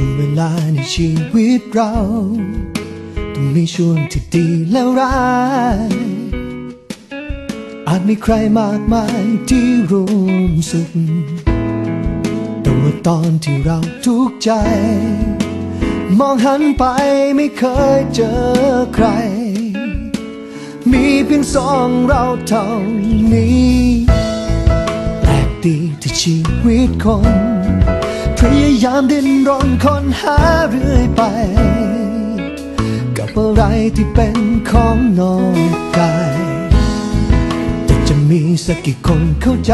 ช่วงเวลาในชีวิตเรา ต้องมีช่วงที่ดีและร้าย อาจมีใครมากมายที่ร่วมสุขแต่ว่าตอนที่เราทุกข์ใจ มองหันไปไม่เคยเจอใคร มีเพียงสองเราเท่านี้ แปลกดีที่ชีวิตคน พยายามดิ้นรนค้นหาเรื่อยไป กับอะไรที่เป็นของนอกกายแต่จะมีสักกี่คนเข้าใจ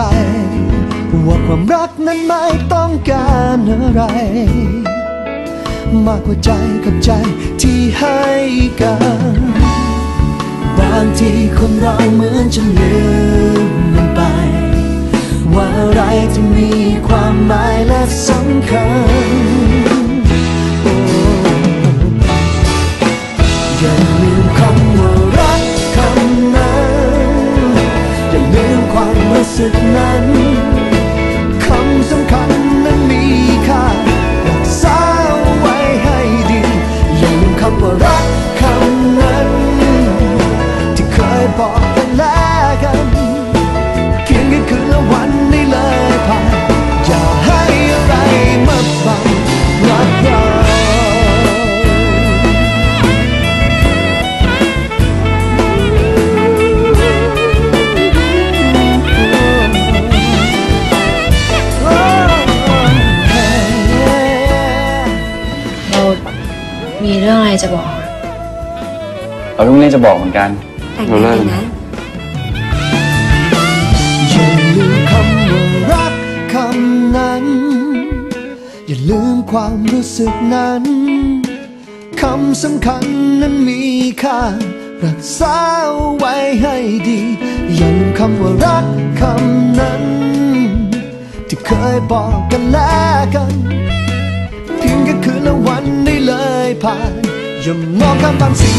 ว่าความรักนั้นไม่ต้องการอะไร มากกว่าใจกับใจที่ให้กัน บางทีคนเราเหมือนจะลืมมันไปว่า อะไรที่มีความหมายและสำคัญ มีเรื่องอะไรจะบอก เราเพิ่งเล่นจะบอกเหมือนกัน แต่งงานกันนะ อย่าลืมคำว่ารักคำนั้น อย่าลืมความรู้สึกนั้น คำสำคัญนั้นมีค่า รักษาไว้ให้ดี อย่าลืมคำว่ารักคำนั้น ที่เคยบอกกันแล้วกัน เพียงแค่คืนละวันได้เลยผ่าน อย่ามองข้ามบางสิ่